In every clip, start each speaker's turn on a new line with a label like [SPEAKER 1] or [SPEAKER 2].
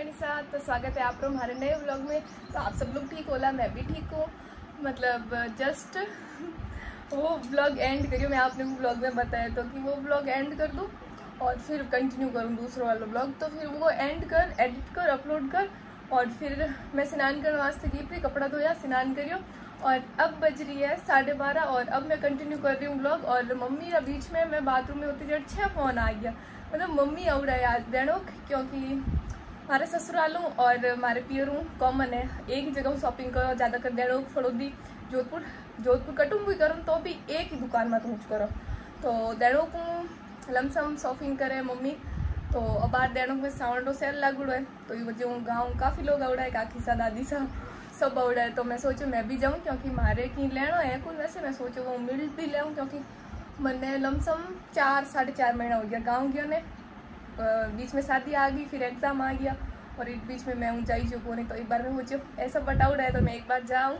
[SPEAKER 1] गणिसा तो स्वागत है आप लोग, हमारे नए व्लॉग में। तो आप सब लोग ठीक होला मैं भी ठीक हूँ। मतलब जस्ट वो व्लॉग एंड करियो, मैं आपने वो व्लॉग में बताया तो कि वो व्लॉग एंड कर दूँ और फिर कंटिन्यू करूँ दूसरा वाला व्लॉग तो फिर वो एंड कर एडिट कर अपलोड कर और फिर मैं स्नान करने वास्ते गई फिर कपड़ा धोया, स्नान करियो। और अब बज रही है साढ़े बारह और अब मैं कंटिन्यू कर रही हूँ ब्लॉग और मम्मी का बीच में, मैं बाथरूम में होती जब छः फ़ोन आ गया। मतलब मम्मी और है आज देनोक, क्योंकि ससुरालों और हमारे पियरों कॉमन है एक ही जगह शॉपिंग करो ज़्यादा कर देनोक फड़ोदी जोधपुर जोधपुर कटुम भी करूँ तो भी एक ही दुकान में पहुँच करो तो देनोक लमसम शॉपिंग करे मम्मी तो अब बार देनोक में साउंडो सेल लागुड़ो है तो ये वजह हूँ गाँव काफ़ी लोग आवड़ा है काकी सा दादी सा सब आवड़ा है तो मैं सोचूं मैं भी जाऊँ क्योंकि मारे की लेना है कुछ वैसे मैं सोचूं वो मिल भी ले क्योंकि मैंने लमसम चार साढ़े चार महीना हो गया गाँव गया ने बीच में शादी आ गई, फिर एग्ज़ाम आ गया और एक बीच में मैं ऊँचाई जो नहीं तो एक बार मैं सोचो ऐसा बटाउड है तो मैं एक बार जाऊँ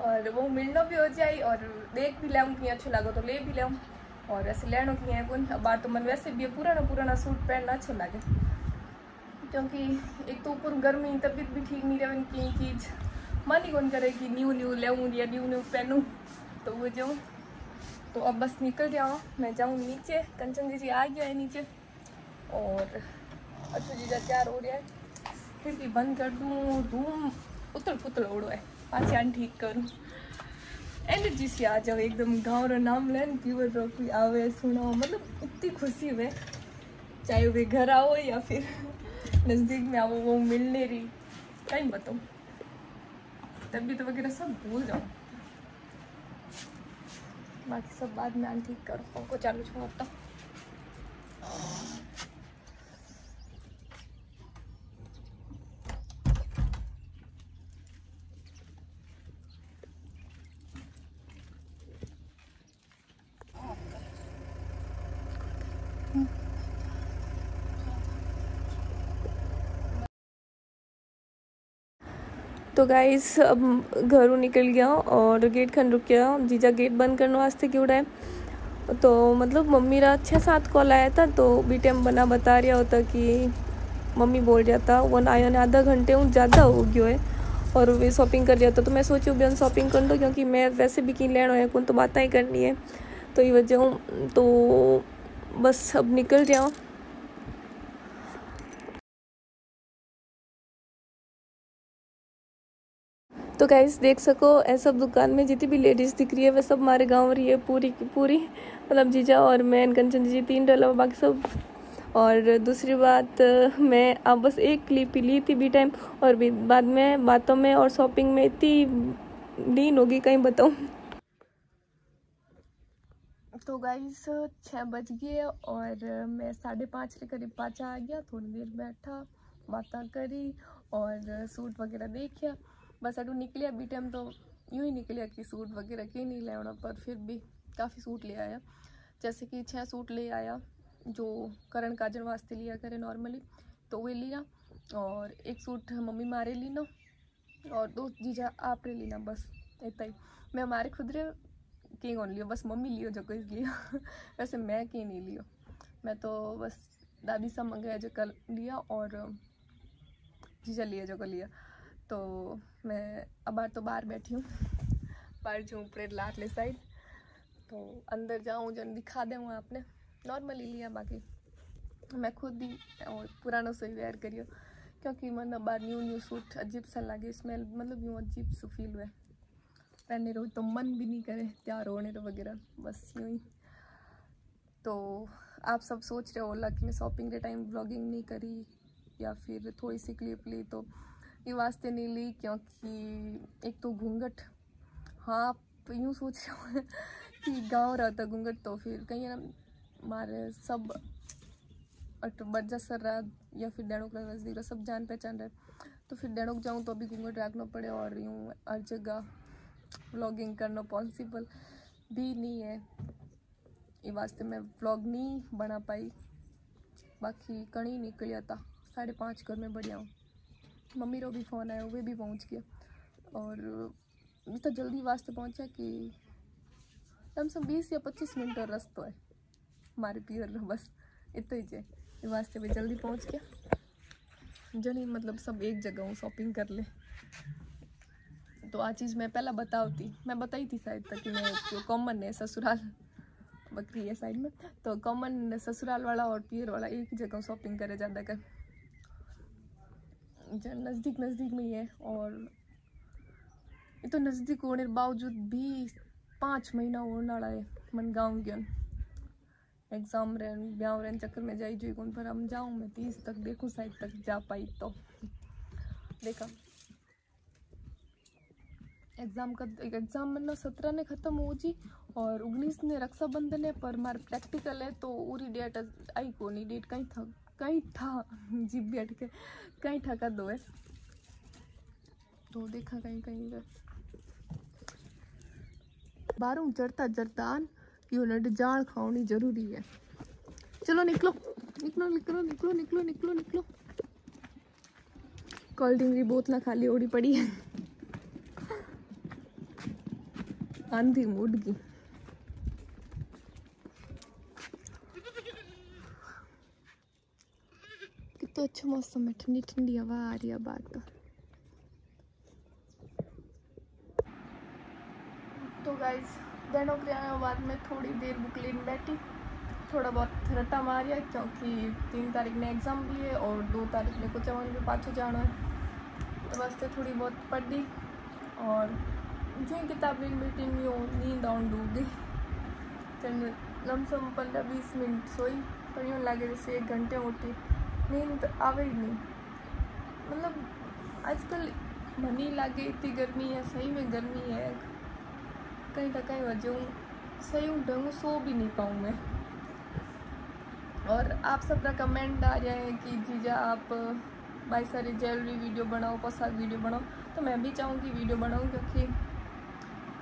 [SPEAKER 1] और वो मिलना भी हो जाए और देख भी लाऊँ कि अच्छा लगा तो ले भी लाऊँ। और ऐसे लेना की है कौन बार तो मन वैसे भी पुराना पुराना सूट पहनना अच्छा लगे। क्योंकि एक तो ऊपर गर्मी, तबीयत भी ठीक नहीं रहे की चीज़। मन ही कौन करे कि न्यू न्यू ले या न्यू न्यू पहनूँ तो वो जाऊँ। तो अब बस निकल जाओ, मैं जाऊँ नीचे कंचन जी जी आ गया है नीचे। और अच्छा जीजा तैयार हो रहा है। भी बंद कर दूँ, धूम उतल पुतल उड़ो है। पाँच आन ठीक करूँ। एनर्जी से आ जाओ, एकदम गाँव रो नाम लेन पीवर रो कोई आवे, सुनाओ। मतलब इतनी खुशी हुए चाहे वे घर आओ या फिर नज़दीक में आओ, वो मिलने रही। कहीं बताओ तबीयत वगैरह सब भूल जाओ। बाकी सब बाद में आन ठीक करो पंखो चालू छोड़ता तो गाइस अब घरों निकल गया और गेट खन रुक गया। जीजा गेट बंद करने वास्ते क्यों रहा तो मतलब मम्मी रा छः सात कॉल आया था तो बी टाइम बना बता रहा होता कि मम्मी बोल रहा था, वन आया ने आधा घंटे हूँ, ज़्यादा हो गयो है। और वे शॉपिंग कर लिया था तो मैं सोचूँ भी शॉपिंग कर लो, क्योंकि मैं वैसे भी कहीं लेना है, कौन तो बातें ही करनी है। तो ये वजह हूँ तो बस अब निकल जाऊँ गाइस देख सको, ऐसा दुकान में जितनी भी लेडीज़ दिख रही है, वह सब हमारे गाँव रही है, पूरी की पूरी। मतलब जीजा और मैं कंचन जी, तीन डला बाकी सब। और दूसरी बात, मैं अब बस एक क्लिप ही ली थी बी टाइम और भी बाद में, बातों में और शॉपिंग में इतनी नींद होगी, कहीं बताऊँ। तो गाइस छः बज गए, और मैं साढ़े पाँच के करीब पाँचा आ गया, थोड़ी देर बैठा, बातें करी, और सूट वगैरह देखा बस अडू निकलिया अभी टाइम तो यूँ ही निकलिया कि सूट वगैरह के नहीं ले पर फिर भी काफ़ी सूट ले आया। जैसे कि छः सूट ले आया, जो करण काजल वास्ते लिया करे नॉर्मली तो वे लिया। और एक सूट मम्मी मारे ली ना और दो जीजा आप रे लीना, बस इतना ही। मैं हमारे खुद रे के कौन लियो? बस मम्मी लियो जो कोई लियो। वैसे मैं के नहीं लियो। मैं तो बस दादी सा मंगाया जो कर लिया, और जीजा लिया जो कर लिया। तो मैं अब बार तो बाहर बैठी हूँ। बाहर जो ऊपर लाटले साइड। तो अंदर जाऊँ जन दिखा दे आपने। नॉर्मली लिया बाकी। मैं खुद ही पुराना से वेयर करियो। क्योंकि मन बार न्यू न्यू सूट, अजीब सा लगे। स्मेल मतलब यूँ अजीब सा फील हुए पहनने रहो तो मन भी नहीं करे, तैयार होने रो वगैरह। बस यूँ ही। तो आप सब सोच रहे हो कि मैं शॉपिंग के टाइम ब्लॉगिंग नहीं करी, या फिर थोड़ी सी क्लिप ली तो ये वास्ते नहीं ली क्योंकि एक तो घूंघट हाँ आप यूँ सोच रहे हो कि गाँव रहता घूंघट तो फिर कहीं ना हमारे सब बज्जा सर रहा या फिर डेणोक नज़दीक रहा, सब जान पहचान रहे तो फिर डेणोक जाऊँ तो अभी घूंघट रखना पड़े और यूँ हर जगह व्लॉगिंग करना पॉसिबल भी नहीं है। ये वास्ते मैं व्लॉग नहीं बना पाई, बाकी कहीं निकलिया था साढ़े पाँच घर में बढ़िया हूँ। मम्मी रो भी फ़ोन आया, वे भी पहुँच गया। और इतना जल्दी वास्ते पहुँचा कि कम से कम बीस या पच्चीस मिनट और रस्तो है। हमारे पियर बस इतना ही जे वास्ते भी जल्दी पहुँच गया। जनी मतलब सब एक जगह हूँ शॉपिंग कर ले। तो आ चीज़ मैं पहला बताती, मैं बताई थी शायद तक कि मैं जो कॉमन है, ससुराल बकरी है साइड में। तो कॉमन ससुराल वाला और पियर वाला एक जगह शॉपिंग करे ज़्यादा कर। नज़दीक नज़दीक में ही है और ये तो नज़दीक होने के बावजूद भी पाँच महीना होने वाला है मन गाँव गया एग्ज़ाम रहन ब्याह रहन चक्कर में जाई जुई कौन, पर हम जाऊँ मैं तीस तक, देखूँ साइड तक जा पाई तो। देखा। एग्ज़ाम का एग्ज़ाम मतलब सत्रह ने ख़त्म हो जी और उन्नीस ने रक्षाबंधन है, पर मार प्रैक्टिकल है तो पूरी डेट आई को नहीं डेट कहीं था? कहीं था। जी बैठ के कहीं ठका दो है तो देखा कहीं कहीं पे बारों चढ़ता चढ़ता यो नट जाल खानी ज़रूरी है। चलो निकलो। निकलो निकलो निकलो निकलो निकलो निकलो। कोल्ड ड्रिंक की बोतल खाली ओड़ी पड़ी है। आंधी मुड़ गई। कितना अच्छा मौसम है, ठंडी ठंडी हवा आ रही है बात तो तो गाइज़ देनों के आने बाद में थोड़ी देर बुक लेने बैठी, थोड़ा बहुत रट्टा मारिया, क्योंकि तीन तारीख ने एग्ज़ाम भी है और दो तारीख ने कुछ भी पाछो जाना है। तो वास्ते थोड़ी बहुत पढ़ दी और जी किताबें मीटिंग में हो, नींद आउन डूब गई चल, लमसम पंद्रह बीस मिनट सोई, पर यूँ लगे जैसे एक घंटे उठी नींद आवे ही नहीं। मतलब आजकल मनी लागे, इतनी गर्मी है, सही में गर्मी है। कहीं ना कहीं वजह सही हूँ, ढंग सो भी नहीं पाऊँ मैं। और आप सबका कमेंट आ रहा है कि जीजा आप, भाई सारी ज्वेलरी वीडियो बनाओ पोशाक वीडियो बनाओ तो मैं भी चाहूँगी वीडियो बनाऊँ क्योंकि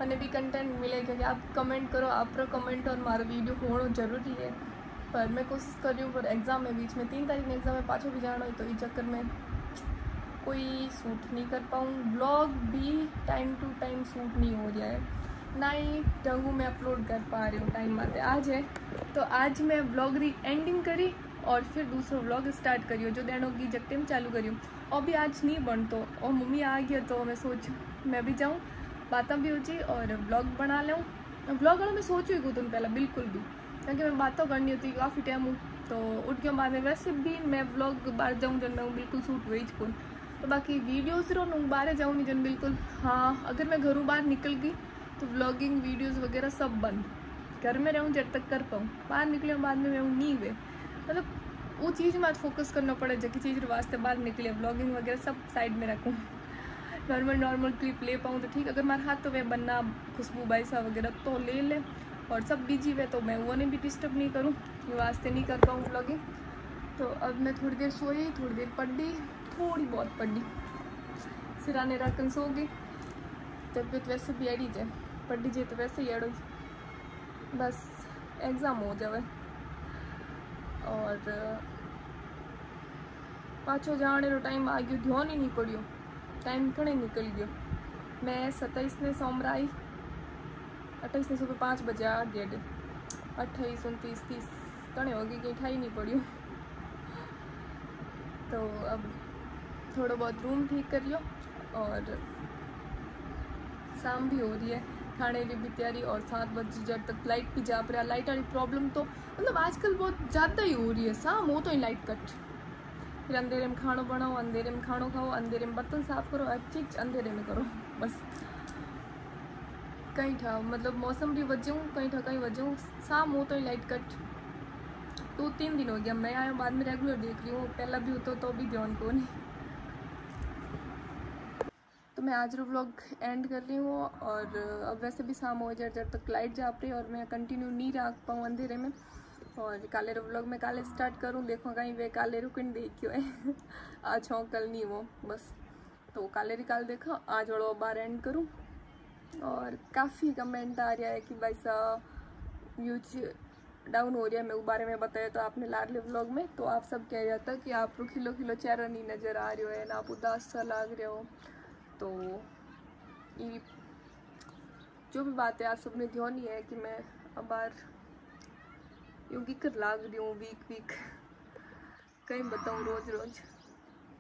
[SPEAKER 1] मैंने भी कंटेंट मिले, क्योंकि आप कमेंट करो, आप कमेंट और मारो वीडियो होना ज़रूरी है। पर मैं कोशिश कर रही हूँ, पर एग्ज़ाम में बीच में, तीन तारीख में एग्ज़ाम में पाँचों भी जाना है तो इस चक्कर में कोई सूट नहीं कर पाऊँ। ब्लॉग भी टाइम टू टाइम सूट नहीं हो रहा है। ना ही ढंगू में अपलोड कर पा रही हूँ टाइम आते। आज है तो आज मैं ब्लॉग री एंडिंग करी और फिर दूसरा ब्लॉग स्टार्ट करियो जो दैनों की जगते में चालू करियो और भी आज नहीं बन तो और मम्मी आ गया तो मैं सोच, मैं भी जाऊँ, बातें भी हो जी और ब्लॉग बना लूँ। ब्लॉग वालों में सोचू ही तुम पहले, बिल्कुल भी। क्योंकि मैं बातों करनी होती काफ़ी टाइम हूँ तो उठ के बाद में वैसे भी मैं ब्लॉग बाहर जाऊँ जन मैं बिल्कुल सूट हुई कौन तो बाकी वीडियोज़ रो बाहर जाऊँ नहीं जन बिल्कुल। हाँ अगर मैं घरों बाहर निकल गई तो व्लॉगिंग वीडियोज़ वगैरह सब बंद। घर में रहूँ जब तक कर पाऊँ। बाहर निकले बाद में रहूँ नहीं हुए। मतलब वो चीज़ में फोकस करना पड़े जबकि चीज़ वास्ते बाहर निकले ब्लॉगिंग वगैरह सब साइड में रखूँ। नॉर्मल नॉर्मल क्लिप ले पाऊँ तो ठीक, अगर मेरे हाथ तो वे बनना खुशबू बाइसा वगैरह तो ले ले। और सब बिज़ी हुए तो मैं वो भी डिस्टर्ब नहीं करूँ, ये वास्ते नहीं कर पाऊँ ब्लॉगिंग तो अब मैं थोड़ी देर सोई, थोड़ी देर पढ़, थोड़ी बहुत पढ़। सिराने रखन सो गई, तबियत वैसे भी एड़ी जाए, पढ़ लीजिए तो वैसे ही एड़ो बस एग्ज़ाम हो जाए और, पाछो जाने टाइम आ गयो, ध्यान ही नहीं पड़ियो। टाइम घणे निकल गयो। मैं सत्ताईस ने सोमरा आई ने सुबह पाँच बजे आ गया अट्ठाईस, उनतीस, तीस घने हो गई कहीं ठाई नहीं पड़ी तो अब थोड़ा बहुत रूम ठीक करियो और शाम भी हो रही है। खाने की भी तैयारी और सात बजे जब तक लाइट भी जा रहा लाइट वाली प्रॉब्लम तो मतलब आजकल बहुत ज़्यादा ही हो रही है। शाम हो तो ही लाइट कट फिर अंधेरे में खाना बनाओ, अंधेरे में खाना खाओ, अंधेरे में बर्तन साफ़ करो, हर चीज़ अंधेरे में करो। बस। कहीं था मतलब मौसम भी वजह, कहीं था, कहीं वजह। शाम हो तो ही लाइट कट दो तीन दिन हो गया, मैं आया, बाद में रेगुलर देख रही हूँ, पहला भी होता तो भी ध्यान को नहीं तो मैं आज व्लॉग एंड कर रही हूँ, और अब वैसे भी शाम हो जाए जब तक लाइट जा रही और मैं कंटिन्यू नहीं रख पाऊँ अंधेरे में। और काले व्लॉग में काले स्टार्ट करूँ, देखो कहीं वे काले रुकन देखियो है। आज हो, कल नहीं वो बस। तो काले रिकाल देखा, आज वालों बार एंड करूँ। और काफ़ी कमेंट आ रहा है कि भाई साहब व्यूज़ डाउन हो रहा है। मैं बारे में बताया तो आपने लाडले व्लॉग में तो आप सब कह रहा था कि आप खिलो खिलो चेहरा नहीं नज़र आ रहे हो, है ना? आप उदास सा लाग रहे हो। तो ये जो भी बात है आप सबने ध्यान ही है कि मैं अब बार यूँ कर लाग रही हूँ वीक वीक कहीं बताऊँ रोज रोज।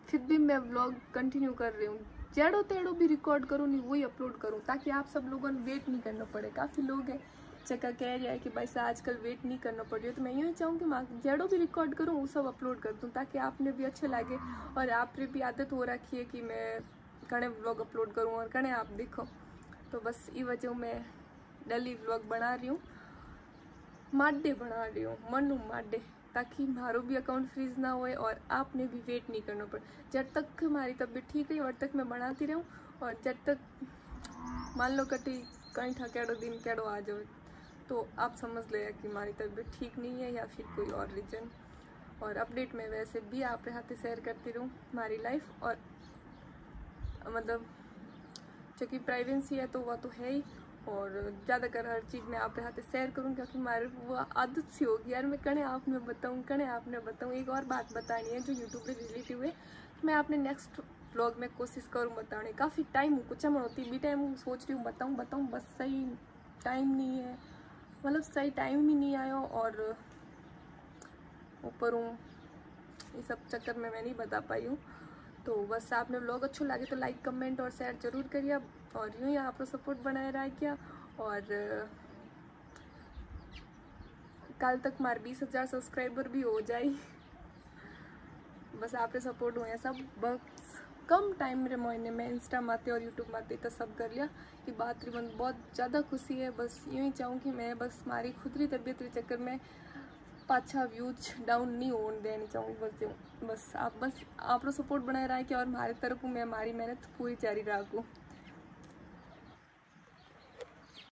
[SPEAKER 1] फिर भी मैं व्लॉग कंटिन्यू कर रही हूँ। जेड़ो तेड़ो भी रिकॉर्ड करूँ, नहीं, वही अपलोड करूँ, ताकि आप सब लोगों ने वेट नहीं करना पड़े। काफ़ी लोग हैं, चक्का कह रहा है कि भाई साहब, आजकल वेट नहीं करना पड़ रही तो मैं यूँ ही चाहूँ कि मैं जेड़ो भी रिकॉर्ड करूँ, वो सब अपलोड कर दूँ, ताकि आपने भी अच्छे लगे और आपने भी आदत हो रखी है कि मैं कणे व्लॉग अपलोड करूँ और कणे आप देखो। तो बस ये वजह मैं डेली व्लॉग बना रही हूँ। माडे बना रही हूँ, मनु माडे। ताकि मारो भी अकाउंट फ्रीज ना होए और आपने भी वेट नहीं करना पड़े। जब तक हमारी तबीयत ठीक रही, और तक मैं बनाती रहूँ, और जब तक मान लो कटी कहीं था कैडो दिन कैडो आ जाए तो आप समझ लिया कि हमारी तबीयत ठीक नहीं है या फिर कोई और रीज़न। और अपडेट में वैसे भी आप हाथ शेयर करती रहूँ हमारी लाइफ और मतलब जो कि प्राइवेंसी है तो वह तो है ही और ज़्यादातर हर चीज़ मैं आपके हाथ शेयर करूँ क्योंकि हमारे वो आदत सी होगी। यार, मैं कने आप में बताऊँ कने आपने बताऊँ, एक और बात बतानी है जो यूट्यूब पर रिलेटिव है मैं आपने नेक्स्ट ब्लॉग में कोशिश करूँ बताने। काफ़ी टाइम हूँ कुछ अमर होती भी टाइम सोच रही हूँ, बताऊँ बताऊँ, बस सही टाइम नहीं है। मतलब सही टाइम ही नहीं आया और ऊपर हूँ। ये सब चक्कर में मैं नहीं बता पाई हूँ। तो बस आपने ब्लॉग अच्छा लगे तो लाइक कमेंट और शेयर ज़रूर करिए। और यूँ ही आप सपोर्ट बनाए किया? और, कल तक हमारे बीस हज़ार सब्सक्राइबर भी हो जाए। बस आपने सपोर्ट हुए सब। बस कम टाइम मेरे महीने में इंस्टा माते और यूट्यूब माते तो सब कर लिया। ये बात रिबन बहुत ज़्यादा खुशी है। बस यूँ ही चाहूँ कि मैं बस हमारी खुद की तबीयत के चक्कर में पाछा व्यूज़ डाउन नहीं होने देनी चाहूँगी बस बस आप बस आप सपोर्ट बनाए रहा कि और हमारे तरफ़ मैं हमारी मेहनत पूरी जारी रखूँ